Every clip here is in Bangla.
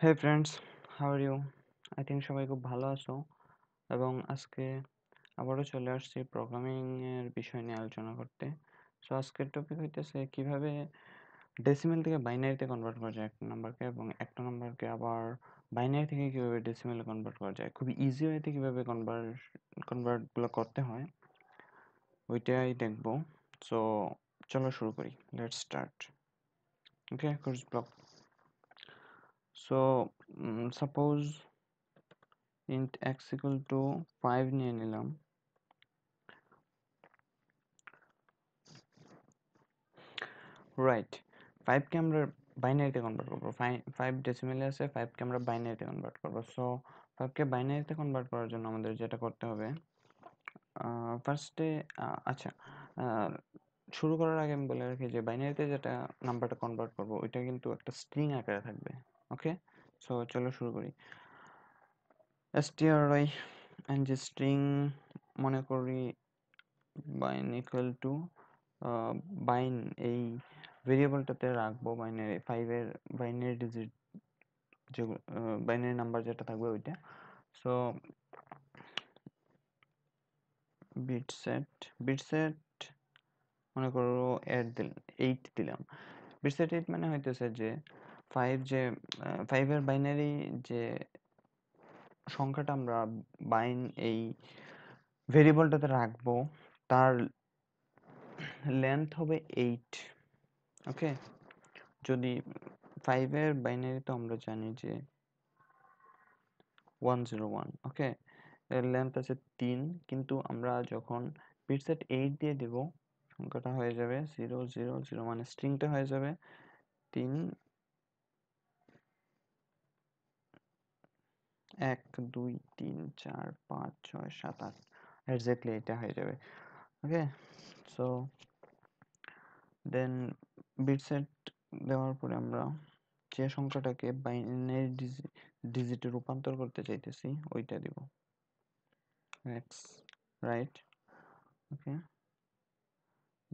Hey friends how are you I think সবাই খুব ভালো আছো। এবং আজকে আবারও চলে আসছি প্রোগ্রামিংয়ের বিষয় নিয়ে আলোচনা করতে। সো আজকের টপিক হইতেছে কীভাবে ডেসিমেল থেকে বাইনারিতে কনভার্ট করা যায় একটা নাম্বারকে এবং একটা নাম্বারকে আবার বাইনারি থেকে কীভাবে ডেসিমেলে কনভার্ট করা যায়। খুবই ইজি ওয়েতে কীভাবে কনভার্ট কনভার্টগুলো করতে হয়, ওইটাই দেখব। সো চলো শুরু করি let's start okay course block so suppose int x equal to 5 নিয়ে নিলাম রাইট ফাইভকে আমরা বাইনারিতে কনভার্ট করব ফাইভ ডেসিমেলে আছে ফাইভকে আমরা বাইনারিতে কনভার্ট করব। সো ফাইভকে বাইনারিতে কনভার্ট করার জন্য আমাদের যেটা করতে হবে ফার্স্টে আচ্ছা শুরু করার আগে আমি বলে রাখি যে বাইনারিতে যেটা নাম্বারটা কনভার্ট করব, ওইটা কিন্তু একটা স্ট্রিং আকারে থাকবে। ওকে সো চলো শুরু করি। Stri and string মনে করি বাইন ইকুয়াল টু বাইন এই ভেরিয়েবলটাতে রাখব। বাইনারি ফাইভের বাইনারি ডিজিট যে বাইনারি নাম্বার যেটা থাকবে ওইটা। So bit set bit set মনে করো এড দিল এইট দিলাম। বিট সেট এইট মানে হইতেছে যে ফাইভ যে ফাইভের বাইনারি যে সংখ্যাটা আমরা বাইন এই ভেরিয়েবলটাতে রাখব, তার লেন্থ হবে এইট ওকে যদি ফাইভের বাইনারি তো আমরা জানি যে ওয়ান জিরো ওয়ান ওকে এর লেন্থ আছে তিন, কিন্তু আমরা যখন পিটসেট এইট দিয়ে দেব, সংখ্যাটা হয়ে যাবে জিরো জিরো জিরো মানে স্ট্রিংটা হয়ে যাবে। তিন এক, দুই, তিন, চার, পাঁচ, ছয়, সাত, আট। এক্স্যাক্টলি এটা হয়ে যাবে। ওকে সো দেন বিটসেট দেওয়ার পরে আমরা যে সংখ্যাটাকে বাইনারি ডিজিটে রূপান্তর করতে চাইতেছি, ওইটা দিব। X right okay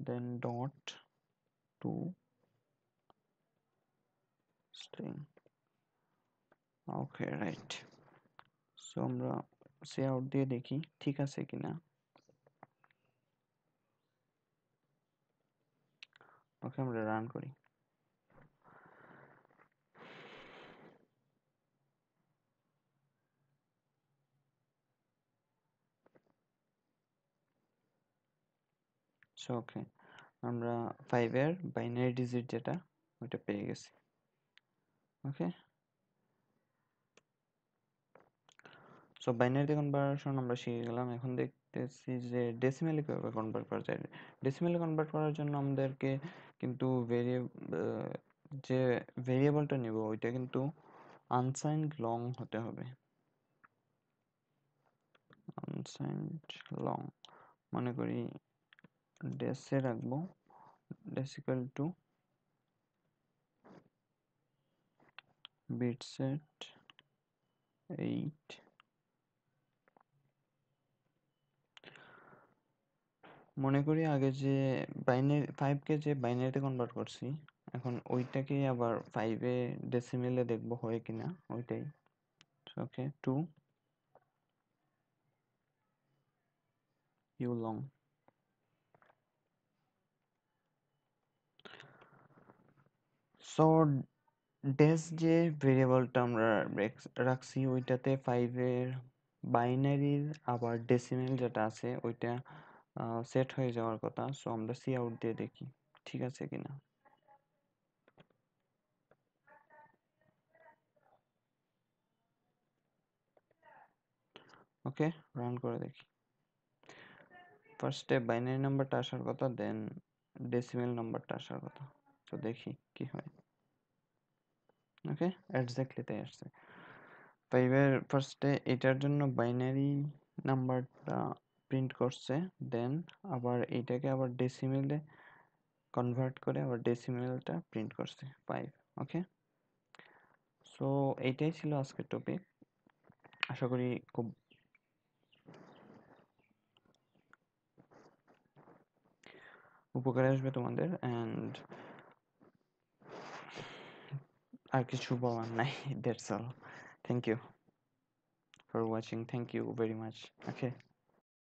then dot to string. Okay right so আমরা সে আউট দিয়ে দেখি, ঠিক আছে কিনা? ওকে, আমরা রান করি। সো, ওকে, আমরা ফাইভের বাইনারি ডিজিট যেটা ওটা পেয়ে গেছি। ওকে সো বাইনারি কনভার্সন আমরা শিখে গেলাম। এখন দেখতেছি যে ডেসিমেলে কীভাবে কনভার্ট করা যায়। ডেসিমেলে কনভার্ট করার জন্য আমাদেরকে কিন্তু ভেরিয়ে যে ভেরিয়েবলটা নিব, ওইটা কিন্তু আনসাইন্ড লং হতে হবে। আনসাইন্ড লং মনে করি ডেসে রাখব। Decimal to bit set eight মনে করি আগে যে বাইনারি ফাইভকে যে বাইনারিতে কনভার্ট করছি, এখন ওইটাকে আবার ফাইভে ডেসিমেলে দেখব হয় কিনা, ওইটাই। Okay to you long so dec যে ভেরিয়েবলটা আমরা রাখছি, ওইটাতে ফাইভের বাইনারির আবার ডেসিমেল যেটা আছে, ওইটা সেট হয়ে যাওয়ার কথা। সো আমরা সি আউট দিয়ে দেখি, ঠিক আছে কিনা? ওকে রান করে দেখি। ফার্স্টে বাইনারি নাম্বারটা আসার কথা দেন ডেসিমেল নাম্বারটা আসার কথা। তো দেখি কি হয়। ওকে এক্স্যাক্টলি তাই আসছে। তো এবার ফার্স্টে এটার জন্য বাইনারি নাম্বারটা প্রিন্ট করছে দেন আবার এইটাকে আবার ডেসিমেলে কনভার্ট করে আবার ডেসিমেলটা প্রিন্ট করছে ফাইভ ওকে সো এইটাই ছিল আজকের টপিক আশা করি খুব উপকারে আসবে তোমাদের অ্যান্ড আর কিছু বলার নাই that's all thank you for watching thank you very much okay